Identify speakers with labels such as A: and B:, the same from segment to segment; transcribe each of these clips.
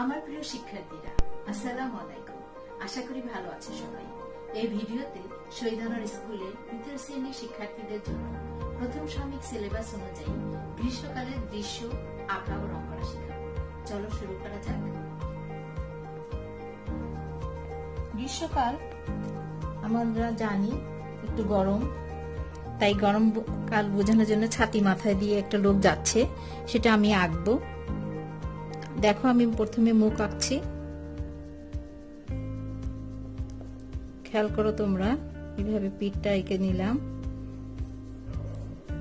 A: আমার প্রিয় শিক্ষার্থীরা, আসসালামু আলাইকুম। আশা করি ভালো আছে সবাই। এই ভিডিওতে শহীদানোর স্কুলের তৃতীয় শ্রেণির শিক্ষার্থীদের জন্য প্রথম সাময়িক সিলেবাস অনুযায়ী গ্রীষ্মকালের দৃশ্য, আঁকা ও রং করা শেখাবো। চলো শুরু করা যাক। গ্রীষ্মকাল, আমরা জানি একটু গরম, তাই গরম কাল বোঝানোর জন্য ছাতি মাথায় দিয়ে একটা লোক যাচ্ছে, সেটা আমি আঁকবো। দেখো, আমি প্রথমে মুখ আঁকছি। খেয়াল করো তোমরা, এইভাবে পিঠটা এঁকে নিলাম।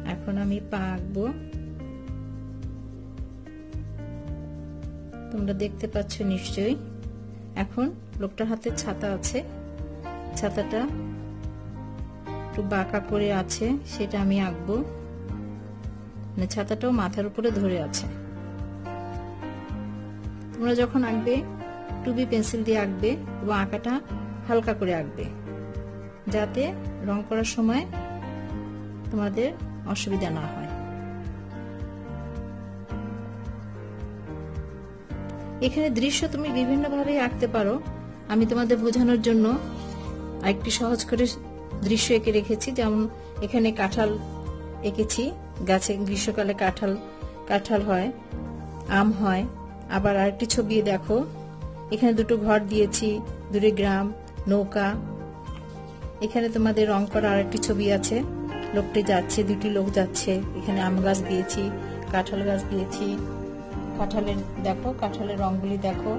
A: এখন আমি পা আঁকবো। তোমরা দেখতে পাচ্ছ নিশ্চয়ই, এখন লোকটার হাতে ছাতা আছে। ছাতাটা একটু বাঁকা করে আছে, সেটা আমি আঁকবো। মানে ছাতাটাও মাথার উপরে ধরে আছে। তোমরা যখন আঁকবে টুবি পেন্সিল দিয়ে আঁকবে এবং আঁকাটা হালকা করে আঁকবে, যাতে রং করার সময় তোমাদের অসুবিধা না হয়। এখানে দৃশ্য তুমি বিভিন্নভাবে আঁকতে পারো। আমি তোমাদের বোঝানোর জন্য আরেকটি সহজ করে দৃশ্য এঁকে রেখেছি। যেমন এখানে কাঁঠাল এঁকেছি, গাছে গ্রীষ্মকালে কাঁঠাল কাঁঠাল হয়, আম হয় আবার আরেকটি ছবি দেখো। এখানে দুটো ঘর দিয়েছি দূরে গ্রাম, নৌকা। এখানে তোমাদের রং করা আরেকটি ছবি আছে। লোকটি যাচ্ছে, দুটি লোক যাচ্ছে। এখানে আম গাছ দিয়েছি, কাঁঠাল গাছ দিয়েছি। কাঁঠালের দেখো, কাঁঠালের রংগুলি দেখো।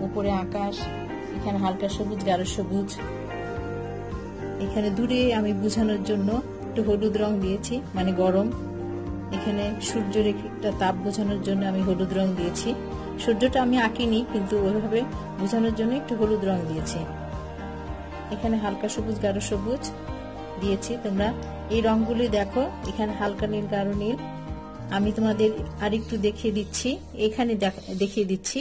A: উপরে আকাশ, এখানে হালকা সবুজ, গাঢ় সবুজ। এখানে দূরে আমি বোঝানোর জন্য একটু হলুদ রং দিয়েছি মানে গরম। এখানে সূর্যের একটা তাপ বোঝানোর জন্য আমি হলুদ রং দিয়েছি। সূর্যটা আমি আঁকিনি, কিন্তু ওইভাবে বোঝানোর জন্য একটু হলুদ রং দিয়েছি। এখানে হালকা সবুজ, গাঢ় সবুজ দিয়েছি। তোমরা এই রংগুলি দেখো, এখানে হালকা নীল, গাঢ় নীল। আমি তোমাদের আর একটু দেখিয়ে দিচ্ছি, এখানে দেখিয়ে দিচ্ছি।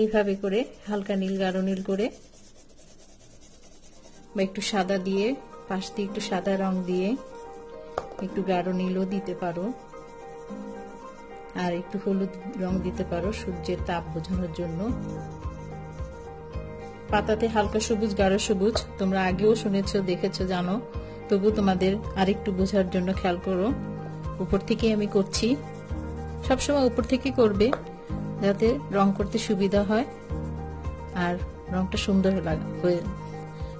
A: এইভাবে করে হালকা নীল, গাঢ় নীল করে বা একটু সাদা দিয়ে, পাশ দিয়ে একটু সাদা রং দিয়ে একটু গাঢ় নীলও দিতে পারো। আর একটু হলুদ রং দিতে পারো সূর্যের তাপ বোঝানোর জন্য। পাতাতে হালকা সবুজ, গাঢ় সবুজ। তোমরা আগেও শুনেছ, দেখেছ, জানো। তবু তোমাদের আরেকটু বোঝার জন্য খেয়াল করো। উপর থেকে আমি করছি। সবসময় উপর থেকে করবে, যাতে রং করতে সুবিধা হয়। আর রংটা সুন্দর হয়ে,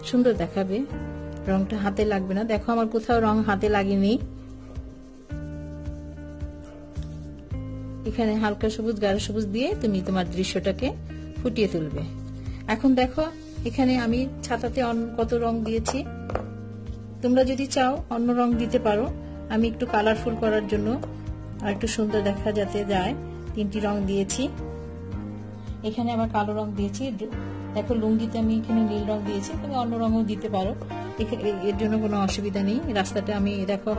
A: সুন্দর দেখাবে। রংটা হাতে লাগবে না। দেখো আমার কোথাও রং হাতে লাগেনি। এখানে হালকা সবুজ, গাঢ় সবুজ দিয়ে তুমি তোমার দৃশ্যটাকে ফুটিয়ে তুলবে। এখন দেখো, এখানে আমি ছাতাতে কত রং দিয়েছি। তোমরা যদি চাও অন্য রং দিতে পারো। আমি একটু কালারফুল করার জন্য আর একটু সুন্দর দেখা যাতে যায়, তিনটি রং দিয়েছি। এখানে আবার কালো রং দিয়েছি। দেখো, লুঙ্গিতে আমি এখানে নীল রং দিয়েছি। তুমি অন্য রঙও দিতে পারো। এর জন্য কোনো অসুবিধা নেই। রাস্তাটা আমি, দেখো,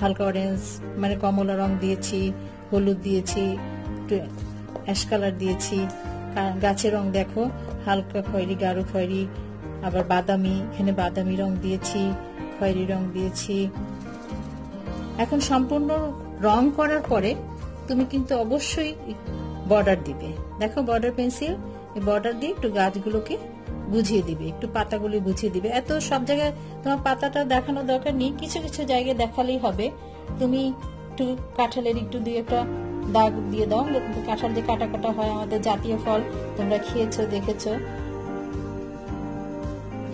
A: হালকা অরেঞ্জ মানে কমলা রং দিয়েছি। হলুদ দিয়েছি, একটু অ্যাশ কালার দিয়েছি। গাছের রং দেখো, হালকা খয়েরি, গাঢ় খয়েরি, আবার বাদামি, এখানে বাদামি রং দিয়েছি, খয়েরি রং দিয়েছি। এখন সম্পূর্ণ রং করার পরে তুমি কিন্তু অবশ্যই বর্ডার দিবে। দেখো বর্ডার পেন্সিল বর্ডার দিয়ে একটু গাছগুলোকে বুঝিয়ে দিবে, একটু পাতাগুলি বুঝিয়ে দিবে। এত সব জায়গায় তোমার পাতাটা দেখানো দরকার নেই, কিছু কিছু জায়গায় দেখালেই হবে। তুমি একটু কাঁঠালের একটু দিয়ে একটা দাগ দিয়ে দাও। কাঁঠাল যে কাটা কাটা হয় আমাদের জাতীয় ফল, তোমরা খেয়েছো, দেখেছ।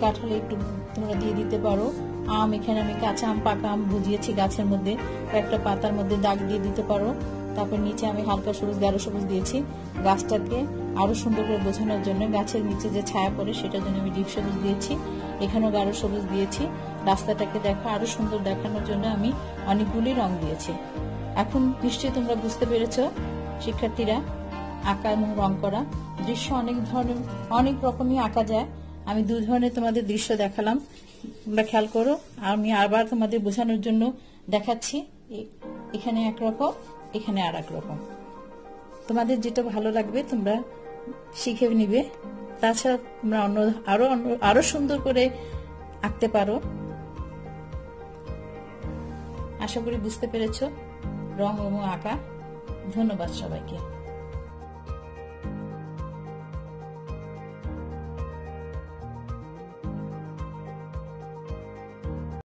A: কাঁঠালে একটু তোমরা দিয়ে দিতে পারো। আম, এখানে আমি কাঁচা আম, পাকা আম বুঝিয়েছি গাছের মধ্যে। একটা পাতার মধ্যে দাগ দিয়ে দিতে পারো। তারপর নিচে আমি হালকা সবুজ, গাঢ় সবুজ দিয়েছি। গাছটাকে আরও সুন্দর করে বোঝানোর জন্য গাছের নিচে যে ছায়া পড়ে সেটার জন্য আমি ডিপ সবুজ দিয়েছি, এখানেও গাঢ় সবুজ দিয়েছি। রাস্তাটাকে দেখা, আরও সুন্দর দেখানোর জন্য আমি অনেকগুলি রং দিয়েছি। এখন নিশ্চয়ই তোমরা বুঝতে পেরেছ, শিক্ষার্থীরা, আঁকা এবং রং করা দৃশ্য অনেক ধরনের, অনেক রকমই আঁকা যায়। আমি দু ধরনের তোমাদের দৃশ্য দেখালাম। তোমরা খেয়াল করো, আমি আবার তোমাদের বোঝানোর জন্য দেখাচ্ছি। এখানে একরকম এখানে আর রকম। তোমাদের যেটা ভালো লাগবে তোমরা শিখে নিবে। তাছাড়া তোমরা অন্য, আরও আরও সুন্দর করে আঁকতে পারো। আশা করি বুঝতে পেরেছ। রং এবং আঁকা। ধন্যবাদ সবাইকে।